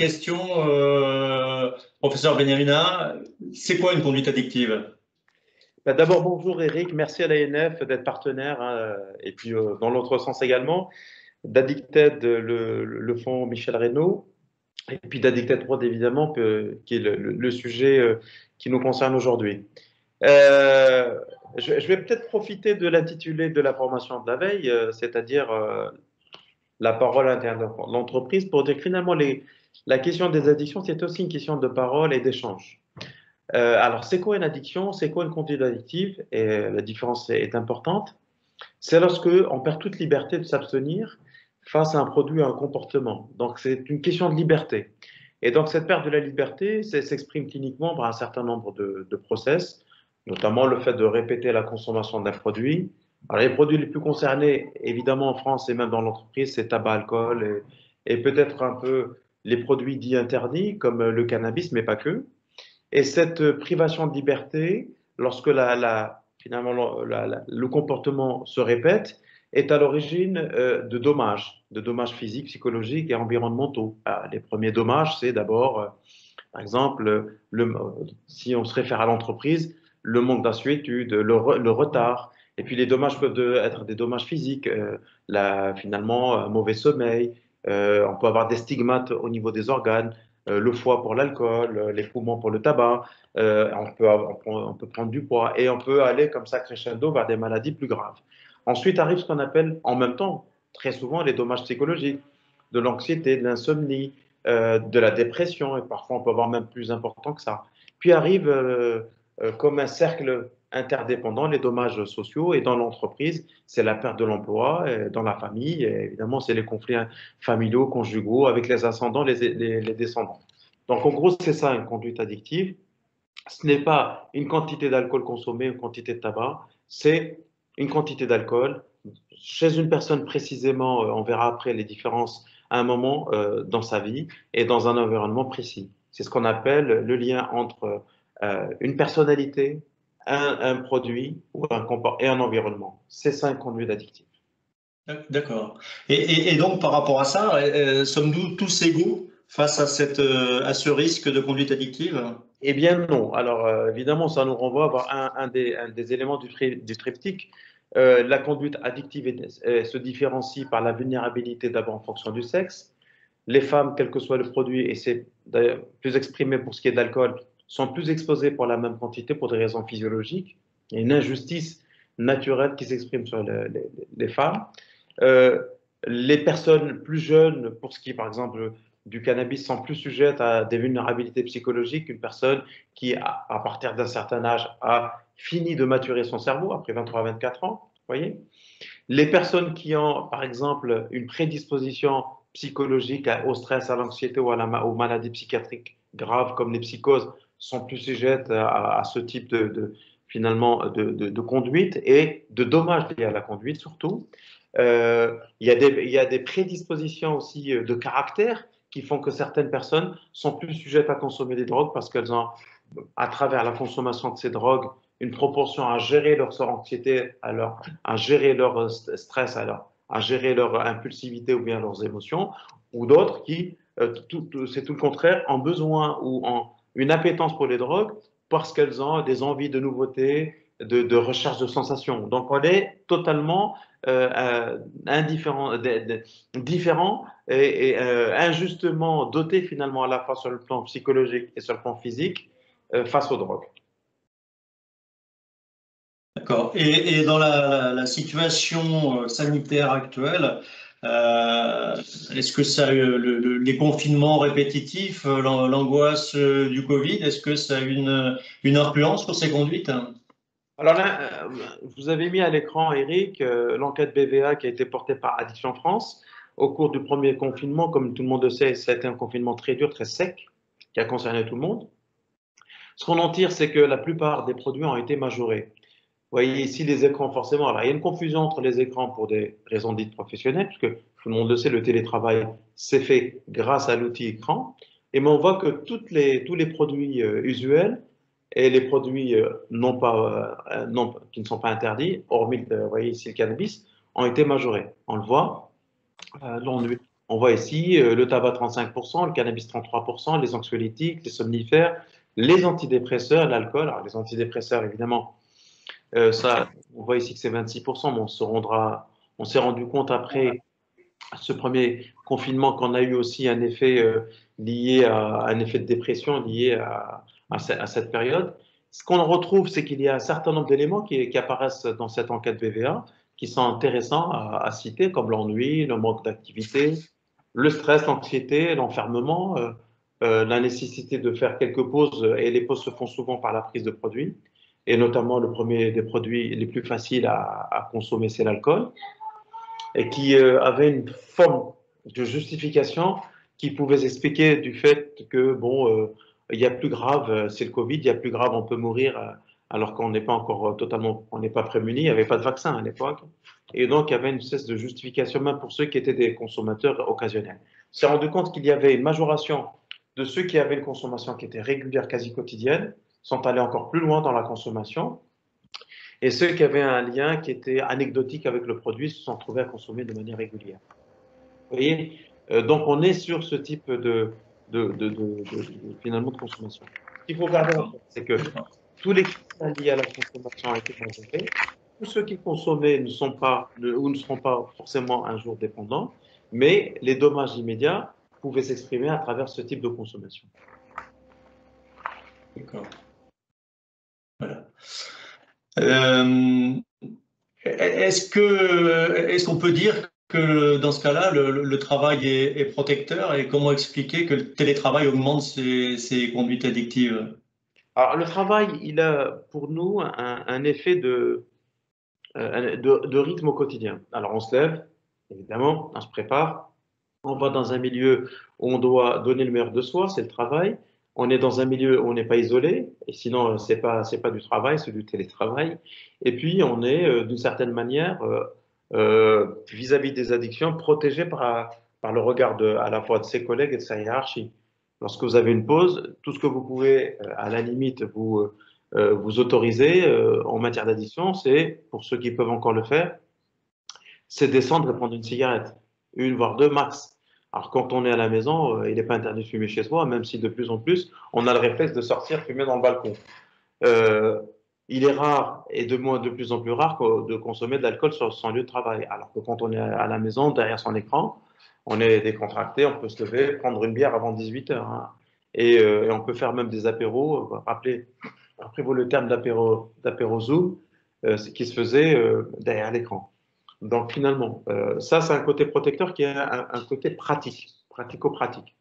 question, euh, professeur Benjamina, c'est quoi une conduite addictive? Bah, D'abord, bonjour Eric, merci à l'ANF d'être partenaire, hein, et puis euh, dans l'autre sens également, d'Addicted, le, le fonds Michel Reynaud, et puis d'Addicted Prod évidemment, qui est le, sujet euh, qui nous concerne aujourd'hui. Euh, je, vais peut-être profiter de l'intitulé de la formation de la veille, c'est-à-dire la parole interne de l'entreprise, pour dire que finalement les, la question des addictions, c'est aussi une question de parole et d'échange. alors, c'est quoi une addiction? C'est quoi une conduite addictive? Et la différence est importante. C'est lorsque on perd toute liberté de s'abstenir face à un produit, à un comportement. Donc, c'est une question de liberté. Et donc, cette perte de la liberté s'exprime cliniquement par un certain nombre de, process, notamment le fait de répéter la consommation d'un produit. Alors, les produits les plus concernés, évidemment, en France et même dans l'entreprise, c'est tabac, alcool et, peut-être un peu les produits dits interdits, comme le cannabis, mais pas que. Et cette privation de liberté, lorsque la, finalement le comportement se répète, est à l'origine euh, de dommages, de dommages physiques, psychologiques et environnementaux. Ah, les premiers dommages, c'est d'abord, euh, par exemple, le, si on se réfère à l'entreprise, le manque d'assuétude, le, retard. Et puis les dommages peuvent être des dommages physiques, euh, finalement, un mauvais sommeil, on peut avoir des stigmates au niveau des organes, le foie pour l'alcool, les poumons pour le tabac, on, peut on peut prendre du poids et on peut aller comme ça crescendo vers des maladies plus graves. Ensuite arrive ce qu'on appelle en même temps, très souvent, les dommages psychologiques, de l'anxiété, de l'insomnie, euh, de la dépression, et parfois on peut avoir même plus important que ça. Puis arrive euh, euh, comme un cercle interdépendant les dommages sociaux, et dans l'entreprise, c'est la perte de l'emploi, dans la famille, et évidemment, c'est les conflits familiaux, conjugaux, avec les ascendants, les, les, descendants. Donc en gros, c'est ça une conduite addictive. Ce n'est pas une quantité d'alcool consommé, une quantité de tabac, c'est une quantité d'alcool. Chez une personne précisément, euh, on verra après les différences à un moment euh, dans sa vie et dans un environnement précis. C'est ce qu'on appelle le lien entre euh, une personnalité, un, produit ou un et un environnement. C'est ça une conduite addictive. D'accord. Et, donc par rapport à ça, sommes-nous tous égaux face à, cette, à ce risque de conduite addictive? Eh bien non. Alors évidemment, ça nous renvoie à un, des, des, éléments du, du triptyque euh, la conduite addictive se différencie par la vulnérabilité d'abord en fonction du sexe. Les femmes, quel que soit le produit, et c'est plus exprimé pour ce qui est d'alcool, sont plus exposées pour la même quantité pour des raisons physiologiques. Il y a une injustice naturelle qui s'exprime sur les, femmes. Euh, les personnes plus jeunes, pour ce qui est par exemple du cannabis, sont plus sujettes à des vulnérabilités psychologiques qu'une personne qui, à, à partir d'un certain âge, a fini de maturer son cerveau après 23-24 ans. Voyez Les personnes qui ont, par exemple, une prédisposition psychologique au stress, à l'anxiété ou à la, aux maladies psychiatriques graves comme les psychoses sont plus sujettes à, ce type de, finalement de, conduite et de dommages liés à la conduite surtout. Euh, il, y a des, prédispositions aussi euh, de caractère qui font que certaines personnes sont plus sujettes à consommer des drogues parce qu'elles ont, à travers la consommation de ces drogues, une proportion à gérer leur anxiété, alors, à gérer leur stress, alors, à gérer leur impulsivité ou bien leurs émotions, ou d'autres qui, euh, c'est tout le contraire, ont besoin ou ont une appétence pour les drogues parce qu'elles ont des envies de nouveautés, de, recherche de sensations. Donc on est totalement euh, euh indifférent, différent et, euh, injustement doté finalement à la fois sur le plan psychologique et sur le plan physique face aux drogues. D'accord. Et, dans la, situation sanitaire actuelle, est-ce que ça, les confinements répétitifs, euh, l'angoisse du Covid, est-ce que ça a une, une influence sur ces conduites? Alors là, vous avez mis à l'écran, Eric, l'enquête BVA qui a été portée par Addiction France. Au cours du premier confinement, comme tout le monde le sait, ça a été un confinement très dur, très sec, qui a concerné tout le monde. Ce qu'on en tire, c'est que la plupart des produits ont été majorés. Vous voyez ici les écrans, forcément. Alors, il y a une confusion entre les écrans pour des raisons dites professionnelles, puisque tout le monde le sait, le télétravail s'est fait grâce à l'outil écran. Et on voit que tous les produits euh, usuels et les produits euh, euh, qui ne sont pas interdits, hormis, vous voyez ici le cannabis, ont été majorés. On le voit. On voit ici le tabac 35%, le cannabis 33%, les anxiolytiques, les somnifères, les antidépresseurs, l'alcool. Alors, les antidépresseurs, évidemment, ça, on voit ici que c'est 26%, mais on se rendra, on s'est rendu compte après ce premier confinement qu'on a eu aussi un effet lié à un effet de dépression lié à, à, cette période. Ce qu'on retrouve, c'est qu'il y a un certain nombre d'éléments qui, apparaissent dans cette enquête BVA qui sont intéressants à, citer, comme l'ennui, le manque d'activité, le stress, l'anxiété, l'enfermement, euh, euh, la nécessité de faire quelques pauses, et les pauses se font souvent par la prise de produits, et notamment le premier des produits les plus faciles à, consommer, c'est l'alcool, et qui euh, avait une forme de justification qui pouvait s'expliquer du fait que, bon, il y a plus grave, euh, c'est le Covid, il y a plus grave, on peut mourir euh, alors qu'on n'est pas encore euh, totalement, on n'est pas prémuni, il n'y avait pas de vaccin à l'époque. Et donc, il y avait une cesse de justification même pour ceux qui étaient des consommateurs occasionnels. On s'est rendu compte qu'il y avait une majoration de ceux qui avaient une consommation qui était régulière, quasi quotidienne, sont allés encore plus loin dans la consommation. Et ceux qui avaient un lien qui était anecdotique avec le produit se sont trouvés à consommer de manière régulière. Vous voyez? Donc, on est sur ce type de, de, de, finalement de consommation. Ce qu'il faut garder c'est que tous les critères liés à la consommation ont été consommés. Tous ceux qui consommaient ne sont pas ou ne seront pas forcément un jour dépendants, mais les dommages immédiats pouvaient s'exprimer à travers ce type de consommation. D'accord. Euh, est-ce que est-ce qu'on peut dire que dans ce cas-là, le, travail est, protecteur et comment expliquer que le télétravail augmente ces, conduites addictives? Alors, le travail, il a pour nous un, effet euh, de, de, rythme au quotidien. Alors, on se lève, évidemment, on se prépare, on va dans un milieu où on doit donner le meilleur de soi, c'est le travail. On est dans un milieu où on n'est pas isolé, et sinon, ce n'est pas, pas du travail, c'est du télétravail. Et puis, on est, euh, d'une certaine manière, euh, euh, vis-à-vis des addictions, protégé par, par le regard à la fois de ses collègues et de sa hiérarchie. Lorsque vous avez une pause, tout ce que vous pouvez, euh, à la limite, vous, euh, vous autoriser en matière d'addiction, c'est, pour ceux qui peuvent encore le faire, c'est descendre et prendre une cigarette, une voire deux max. Alors quand on est à la maison, il n'est pas interdit de fumer chez soi, même si de plus en plus, on a le réflexe de sortir fumer dans le balcon. Euh, il est rare et de, moins, de plus en plus rare de consommer de l'alcool sur son lieu de travail. Alors que quand on est à la maison, derrière son écran, on est décontracté, on peut se lever, prendre une bière avant 18 heures. Hein. Euh, et, on peut faire même des apéros. Rappelez, rappelez-vous le terme d'apéro, Zoom, euh, qui se faisait euh, derrière l'écran. Donc finalement, ça c'est un côté protecteur qui est un, côté pratique, pratico-pratique.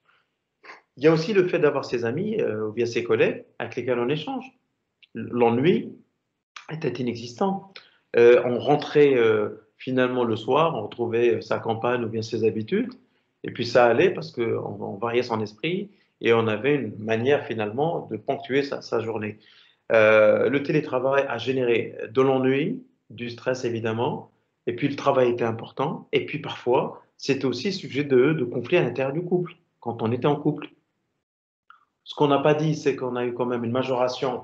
Il y a aussi le fait d'avoir ses amis ou bien ses collègues avec lesquels on échange l'ennui était inexistant. Euh, on rentrait euh, finalement le soir, on retrouvait sa campagne ou bien ses habitudes, et puis ça allait parce qu'on on variait son esprit et on avait une manière finalement de ponctuer sa, journée. Euh, le télétravail a généré de l'ennui, du stress évidemment, et puis le travail était important, et puis parfois c'était aussi sujet de, de conflits à l'intérieur du couple, quand on était en couple. Ce qu'on n'a pas dit, c'est qu'on a eu quand même une majoration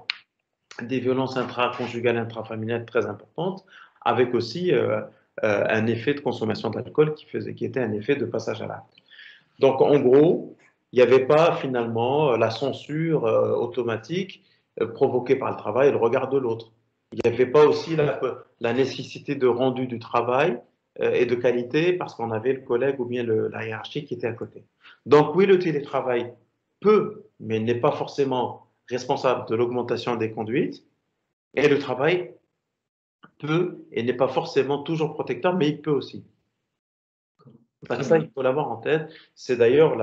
des violences intraconjugales, intrafamiliales très importantes, avec aussi euh, euh, un effet de consommation d'alcool qui, était un effet de passage à l'acte. Donc, en gros, il n'y avait pas finalement la censure euh, automatique provoquée par le travail et le regard de l'autre. Il n'y avait pas aussi la, nécessité de rendu du travail et de qualité parce qu'on avait le collègue ou bien la hiérarchie qui était à côté. Donc oui, le télétravail peut, mais n'est pas forcément responsable de l'augmentation des conduites. Et le travail peut et n'est pas forcément toujours protecteur, mais il peut aussi. ça, il faut l'avoir en tête. C'est d'ailleurs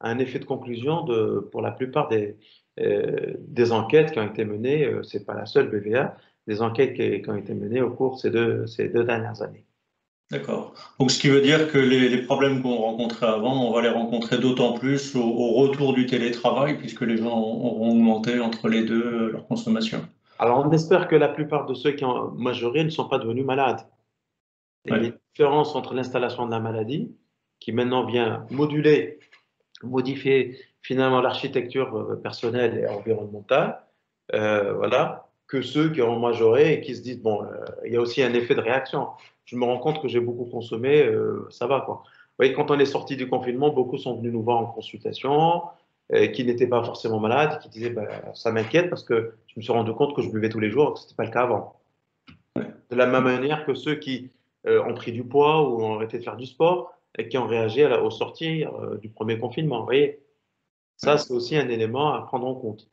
un effet de conclusion pour la plupart des, euh, des enquêtes qui ont été menées, euh, c'est pas la seule BVA, des enquêtes qui, qui, ont été menées au cours de ces deux, ces deux dernières années. D'accord. Donc, ce qui veut dire que les, problèmes qu'on rencontrait avant, on va les rencontrer d'autant plus au, retour du télétravail, puisque les gens auront augmenté entre les deux euh, leur consommation. Alors, on espère que la plupart de ceux qui ont majoré ne sont pas devenus malades. Il y a une différence entre l'installation de la maladie, qui maintenant vient moduler, modifier finalement l'architecture euh, personnelle et environnementale, euh, voilà, que ceux qui ont majoré et qui se disent, bon, il y a aussi un effet de réaction je me rends compte que j'ai beaucoup consommé, euh, ça va quoi. voyez, quand on est sorti du confinement, beaucoup sont venus nous voir en consultation, qui n'étaient pas forcément malades, qui disaient bah, ça m'inquiète parce que je me suis rendu compte que je buvais tous les jours, que ce n'était pas le cas avant. De la même manière que ceux qui euh, ont pris du poids ou ont arrêté de faire du sport et qui ont réagi à la, euh, du premier confinement. Vous voyez, ça c'est aussi un élément à prendre en compte.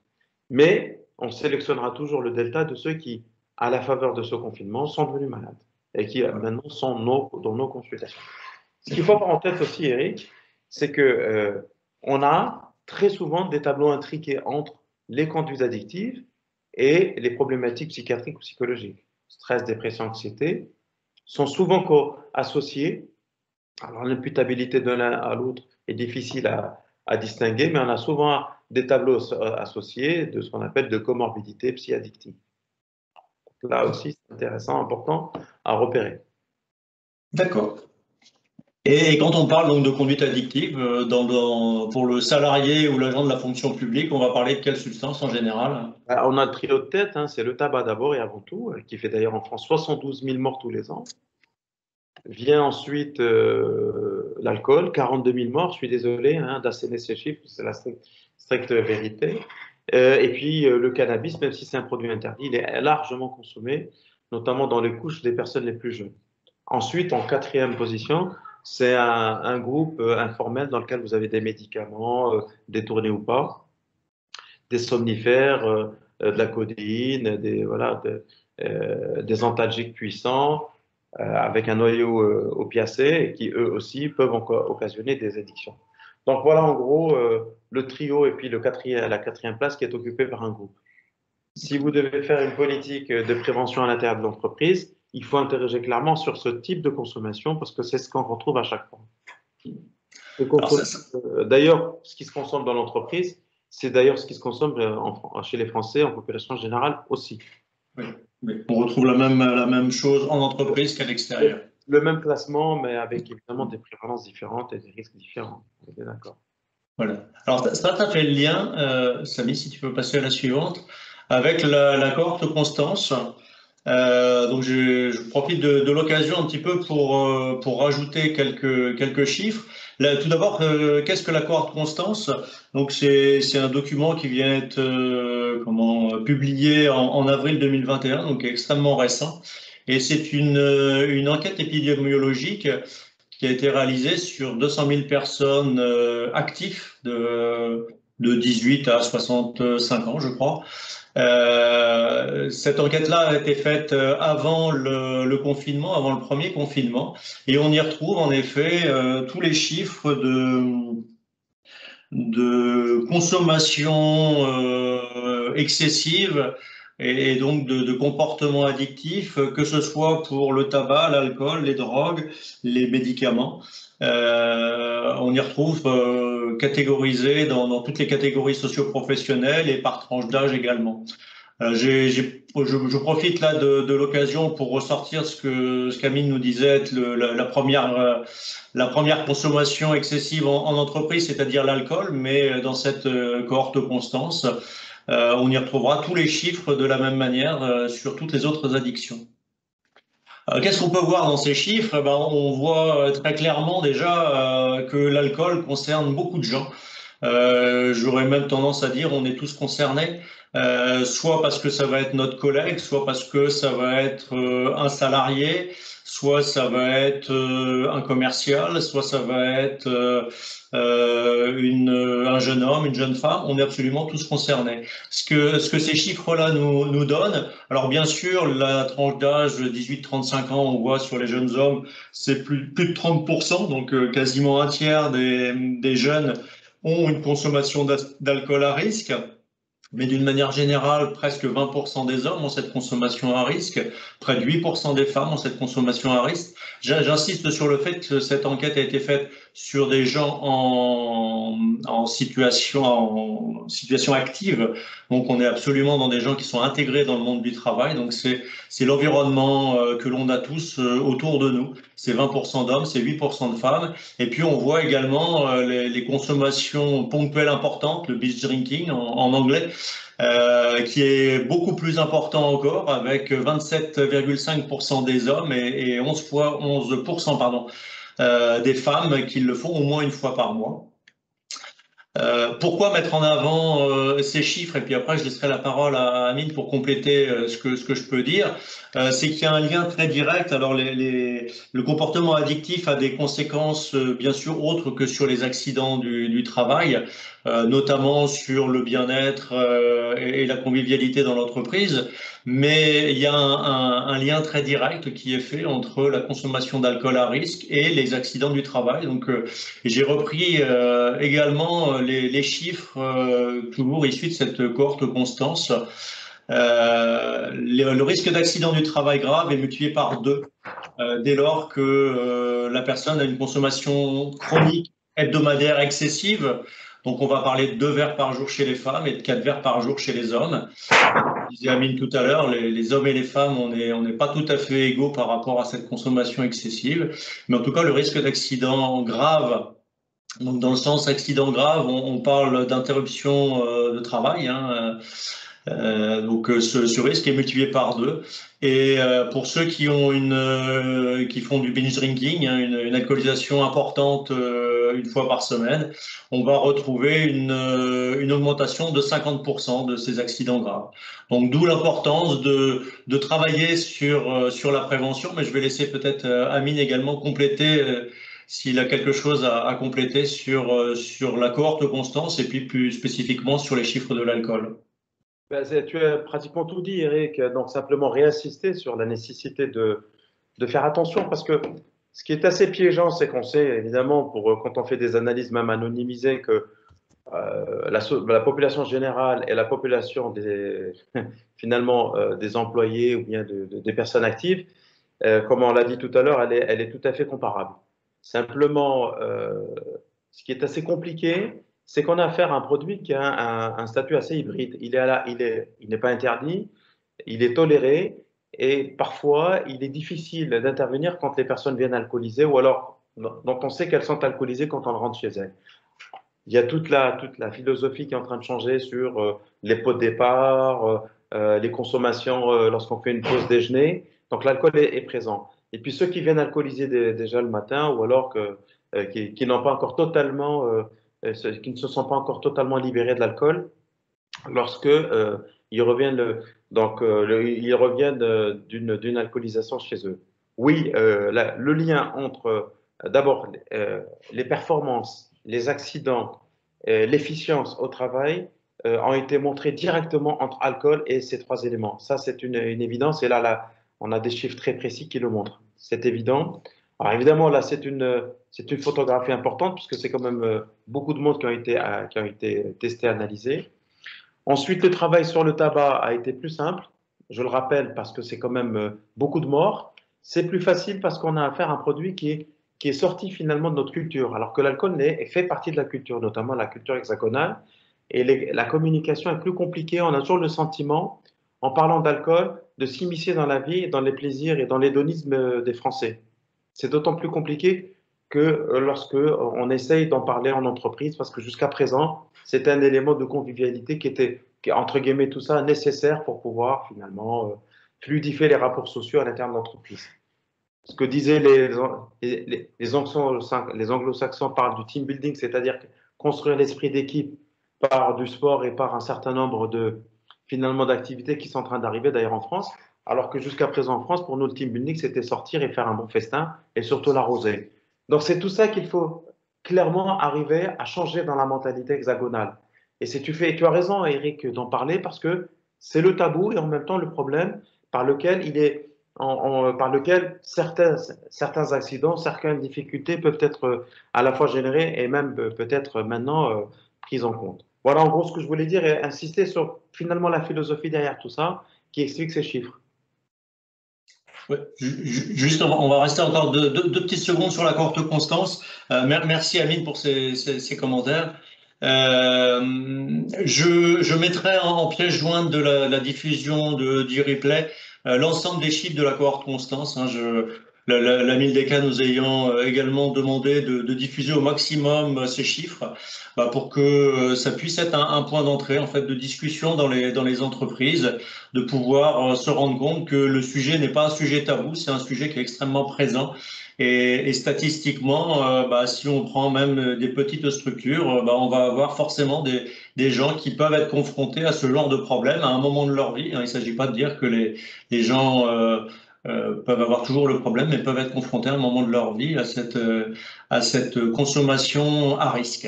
Mais on sélectionnera toujours le delta de ceux qui, à la faveur de ce confinement, sont devenus malades et qui maintenant sont dans nos consultations. Ce qu'il faut avoir en tête aussi, Eric, c'est que euh, on a très souvent des tableaux intriqués entre les conduites addictives et les problématiques psychiatriques ou psychologiques. Stress, dépression, anxiété sont souvent associés. Alors l'imputabilité de l'un à l'autre est difficile à, à, distinguer, mais on a souvent des tableaux associés de ce qu'on appelle de comorbidité psyaddictive. Là aussi, c'est intéressant, important à repérer. D'accord. Et quand on parle donc de conduite addictive, euh, dans, pour le salarié ou l'agent de la fonction publique, on va parler de quelle substance en général? Bah, On a le trio de tête, hein, c'est le tabac d'abord et avant tout, euh, qui fait d'ailleurs en France 72 000 morts tous les ans. Vient ensuite euh, l'alcool, 42 000 morts, je suis désolé hein, d'asséner ces chiffres, c'est la stricte, vérité. et puis le cannabis, même si c'est un produit interdit, il est largement consommé, notamment dans les couches des personnes les plus jeunes. Ensuite, en quatrième position, c'est un, groupe euh, informel dans lequel vous avez des médicaments, euh, détournés ou pas, des somnifères, euh, de la codéine, des, voilà, des antalgiques puissants, avec un noyau opiacé, qui eux aussi peuvent occasionner des addictions. Donc voilà en gros le trio et puis le quatrième, la quatrième place qui est occupée par un groupe. Si vous devez faire une politique de prévention à l'intérieur de l'entreprise, il faut interroger clairement sur ce type de consommation parce que c'est ce qu'on retrouve à chaque fois. Euh, d'ailleurs, ce qui se consomme dans l'entreprise, c'est d'ailleurs ce qui se consomme euh, chez les Français en population générale aussi. Oui, on retrouve la même, la même chose en entreprise qu'à l'extérieur. Le même classement, mais avec évidemment des prévalences différentes et des risques différents. D'accord. Voilà. Alors, ça, tu as fait le lien, euh, Samy, si tu peux passer à la suivante, avec la, la cohorte Constance. Euh, donc je, je, profite de, de l'occasion un petit peu pour, euh, pour rajouter quelques, quelques chiffres. Tout d'abord, euh, qu'est-ce que la cohorte Constance? Donc c'est un document qui vient être euh, publié en, avril 2021, donc extrêmement récent. Et c'est une, une enquête épidémiologique qui a été réalisée sur 200 000 personnes actives de, de 18 à 65 ans, je crois. Euh, cette enquête-là a été faite euh, avant le, confinement, avant le premier confinement, et on y retrouve en effet euh, tous les chiffres de, consommation excessive et, donc de, de comportements addictifs, que ce soit pour le tabac, l'alcool, les drogues, les médicaments. On y retrouve euh, catégorisé dans, toutes les catégories socioprofessionnelles et par tranche d'âge également. Euh, je, profite là de, l'occasion pour ressortir ce que ce Camille nous disait être euh, la première consommation excessive en, en entreprise, c'est-à-dire l'alcool, mais dans cette euh, cohorte Constance, on y retrouvera tous les chiffres de la même manière sur toutes les autres addictions. Euh, qu'est-ce qu'on peut voir dans ces chiffres? Ben, On voit euh, très clairement déjà euh, que l'alcool concerne beaucoup de gens. J'aurais même tendance à dire on est tous concernés, soit parce que ça va être notre collègue, soit parce que ça va être un salarié, soit ça va être un commercial, soit ça va être euh, une, un jeune homme, une jeune femme, on est absolument tous concernés. Ce que, ce que ces chiffres-là nous, nous donnent, alors bien sûr, la tranche d'âge 18-35 ans, on voit sur les jeunes hommes, c'est plus, plus de 30%, donc euh, quasiment un tiers des jeunes ont une consommation d'alcool à risque mais d'une manière générale, presque 20% des hommes ont cette consommation à risque, près de 8% des femmes ont cette consommation à risque. J'insiste sur le fait que cette enquête a été faite sur des gens en, en, situation, en situation active, donc on est absolument dans des gens qui sont intégrés dans le monde du travail, donc c'est l'environnement euh, que l'on a tous euh, autour de nous. C'est 20% d'hommes, c'est 8% de femmes, et puis on voit également euh, les, les consommations ponctuelles importantes, le binge drinking en, anglais, euh, qui est beaucoup plus important encore, avec 27,5% des hommes et 11 fois 11% pardon des femmes qui le font au moins une fois par mois. Euh, pourquoi mettre en avant euh, ces chiffres? Et puis après, je laisserai la parole à Amine pour compléter euh, ce, que, je peux dire. c'est qu'il y a un lien très direct. Alors, le comportement addictif a des conséquences, bien sûr, autres que sur les accidents du travail, notamment sur le bien-être et, et, la convivialité dans l'entreprise. Mais il y a un, lien très direct qui est fait entre la consommation d'alcool à risque et les accidents du travail. Donc, j'ai repris également les, chiffres euh, toujours issus de cette cohorte Constance. Euh, le, risque d'accident du travail grave est multiplié par deux euh, dès lors que la personne a une consommation chronique hebdomadaire excessive. Donc, on va parler de deux verres par jour chez les femmes et de quatre verres par jour chez les hommes. Comme disait Amine tout à l'heure, les, hommes et les femmes, on n'est pas tout à fait égaux par rapport à cette consommation excessive. Mais en tout cas, le risque d'accident grave donc, dans le sens accident grave, on, parle d'interruption euh, de travail. Hein, euh, donc, euh, ce, risque est multiplié par deux. Et pour ceux qui ont une, qui font du binge drinking, hein, une, alcoolisation importante une fois par semaine, on va retrouver une, une augmentation de 50% de ces accidents graves. Donc, d'où l'importance de, travailler sur, sur la prévention. Mais je vais laisser peut-être Amine également compléter s'il a quelque chose à, compléter sur, euh, sur la cohorte Constance et puis plus spécifiquement sur les chiffres de l'alcool. Ben, tu as pratiquement tout dit, Eric. Donc, simplement réinsister sur la nécessité de, de faire attention parce que ce qui est assez piégeant, c'est qu'on sait évidemment, pour, quand on fait des analyses même anonymisées, que euh, la, la, population générale et la population des, finalement euh, des employés ou bien des personnes actives, comme on l'a dit tout à l'heure, elle est, tout à fait comparable. Simplement, euh, ce qui est assez compliqué, c'est qu'on a affaire à un produit qui a un, statut assez hybride. Il est, il il n'est pas interdit, il est toléré, et parfois il est difficile d'intervenir quand les personnes viennent alcooliser, ou alors dont on sait qu'elles sont alcoolisées quand on rentre chez elles. Il y a toute la, toute la philosophie qui est en train de changer sur euh, les pots de départ, euh, les consommations lorsqu'on fait une pause déjeuner. Donc l'alcool est, présent. Et puis ceux qui viennent alcooliser déjà le matin ou alors euh, qui, n'ont pas encore totalement, euh, euh, qui ne se sont pas encore totalement libérés de l'alcool, lorsque ils reviennent, donc ils reviennent d'une alcoolisation chez eux. Oui, le lien entre d'abord les performances, les accidents, l'efficience au travail ont été montrés directement entre alcool et ces trois éléments. Ça, c'est une, évidence. Et là, on a des chiffres très précis qui le montrent c'est évident. Alors évidemment, là, c'est une, photographie importante puisque c'est quand même euh, beaucoup de monde qui ont été, euh, qui ont. Ensuite, le travail sur le tabac a été plus simple. Je le rappelle parce que c'est quand même euh, beaucoup de morts. C'est plus facile parce qu'on a affaire à un produit qui est, qui est sorti finalement de notre culture, alors que l'alcool fait partie de la culture, notamment la culture hexagonale. Et la communication est plus compliquée. On a toujours le sentiment, en parlant d'alcool, de s'immiscer dans la vie, dans les plaisirs et dans l'hédonisme des Français. C'est d'autant plus compliqué que euh, lorsque euh, on essaye d'en parler en entreprise, parce que jusqu'à présent, c'était un élément de convivialité qui était, entre guillemets, tout ça, nécessaire pour pouvoir finalement euh, fluidifier les rapports sociaux à l'intérieur de l'entreprise. Ce que disaient les, les, les anglo-saxons parlent du team building, c'est-à-dire construire l'esprit d'équipe par du sport et par un certain nombre de, finalement d'activités qui sont en train d'arriver d'ailleurs en France, alors que jusqu'à présent en France, pour nous, le team building, c'était sortir et faire un bon festin et surtout l'arroser. Donc c'est tout ça qu'il faut clairement arriver à changer dans la mentalité hexagonale. Et si tu fais, tu as raison, Eric, d'en parler parce que c'est le tabou et en même temps le problème par lequel il est, en, par lequel certains, accidents, certaines difficultés peuvent être à la fois générées et même peut-être maintenant euh, prises en compte. Voilà en gros ce que je voulais dire et insister sur finalement la philosophie derrière tout ça qui explique ces chiffres. Juste, on va rester encore deux, petites secondes sur la cohorte Constance. Euh, merci Amine pour ces, commentaires. Euh, je, mettrai en, pièce jointe de la, diffusion de, du replay euh, l'ensemble des chiffres de la cohorte Constance. Hein. je, la, la, la Mildeca nous ayant euh, également demandé de, de, diffuser au maximum euh, ces chiffres bah, pour que euh, ça puisse être un, point d'entrée en fait de discussion dans les dans les entreprises, de pouvoir se rendre compte que le sujet n'est pas un sujet tabou, c'est un sujet qui est extrêmement présent Et, statistiquement, bah, si on prend même des petites structures, bah, on va avoir forcément des, des, gens qui peuvent être confrontés à ce genre de problème à un moment de leur vie. Hein. Il ne s'agit pas de dire que les, les gens euh, peuvent avoir toujours le problème, mais peuvent être confrontés à un moment de leur vie à cette, euh, à cette consommation à risque.